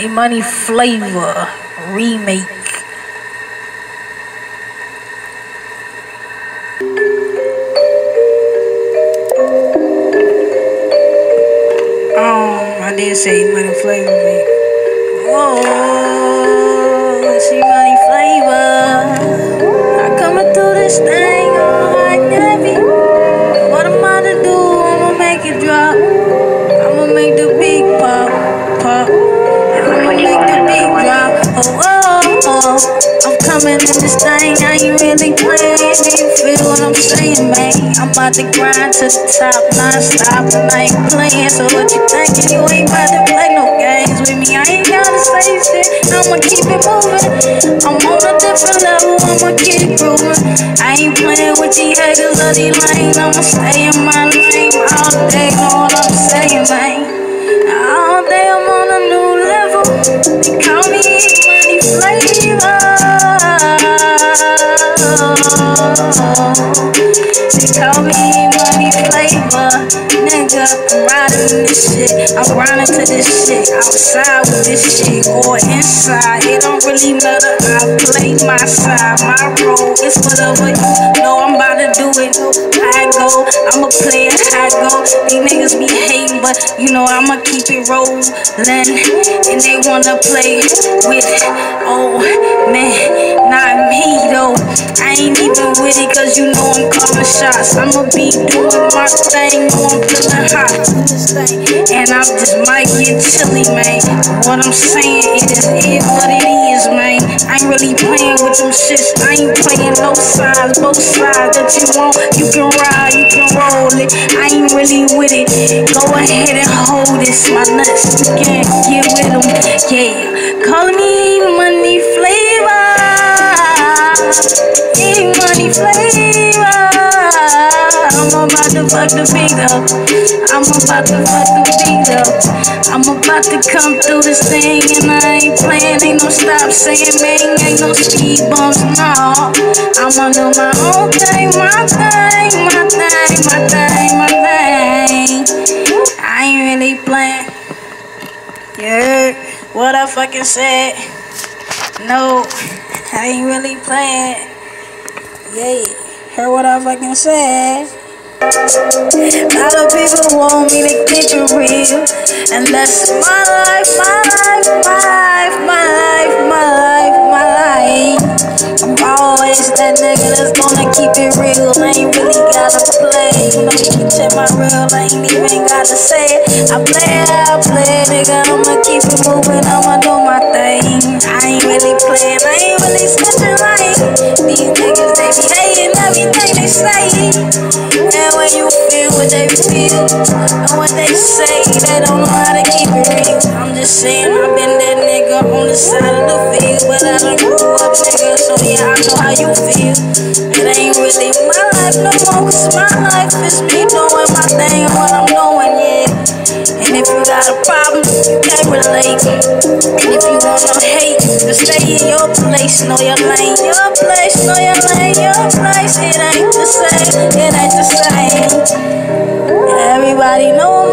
Emoneyyy Flava remake. Oh, I did say money flavor remake. Oh, see money flavor. I coming through this thing I'm coming in this thing. I ain't really playing. Do you feel what I'm saying, man? I'm about to grind to the top, non-stop, and I ain't playing. So what you thinking? You ain't about to play no games with me. I ain't gotta say shit. I'ma keep it moving. I'm on a different level. I'ma keep grooving. I ain't playing with these haters or these lanes. I'ma stay in my lane all day. Know what I'm saying, man? All day I'm on a new level. They call me flavor. They call me money flavor. Nigga, I'm riding this shit. I'm grinding to this shit. Outside with this shit or inside. It don't really matter. I play my side. My role is whatever you know I'm about to do it. I go. I'ma play it. I go. These niggas be hating, but you know I'ma keep it rolling. And they wanna play with, oh man. I ain't even with it cause you know I'm calling shots. I'ma be doing my thing, know I'm feeling hot. And I just might get chilly, man. What I'm saying it is it what it is, man. I ain't really playing with them shits. I ain't playing no sides, both sides that you want. You can ride, you can roll it. I ain't really with it. Go ahead and hold this, my nuts. You can't get with them, yeah. Call me money. Hey, money flavor. I'm about to fuck the beat up. I'm about to fuck the beat up. I'm about to come through this thing and I ain't playing. Ain't no stop saying, man, ain't no speed bumps, no. I'ma do my own thing, my thing, my thing, my thing, my thing. I ain't really playing. Heard what I fucking said? No, I ain't really playing. Yeah, heard what I fucking said. A lot of people want me to keep it real, and that's my life, my life, my life, my life, my life, my life. I'm always that nigga that's gonna keep it real. I ain't really gotta play. You know, you can check my real, I ain't even gotta say it. I play, I play, nigga. I'ma keep it moving, I'ma do my thing. I ain't really playing, I ain't these niggas. They be hating everything they say. When you feel what they feel and what they say, they don't know how to keep it real. I'm just saying, I've been that nigga on the side of the field, but I done grew up, nigga, so yeah, I know how you feel. It ain't really my life no more, cause my life is me doing my thing if you got a problem, you can't relate. And if you wanna hate, just stay in your place, know your lane, your place, know your lane, your place. It ain't the same, it ain't the same. Everybody know I'm